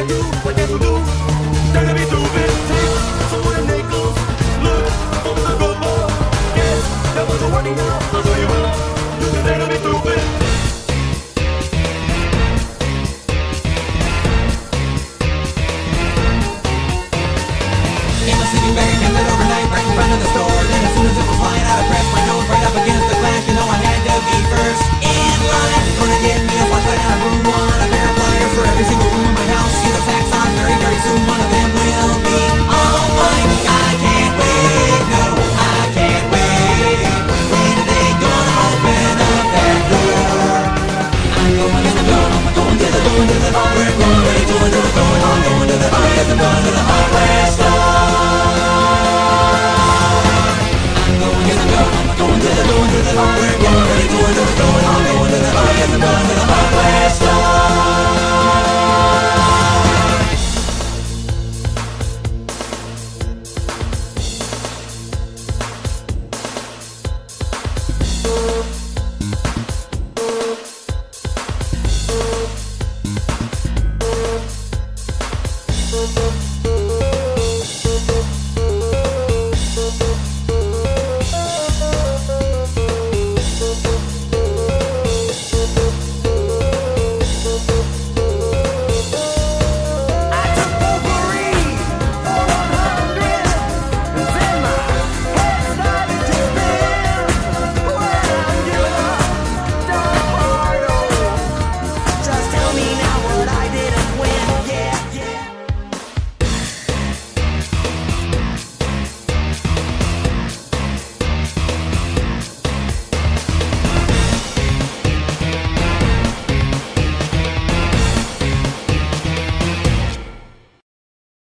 can do what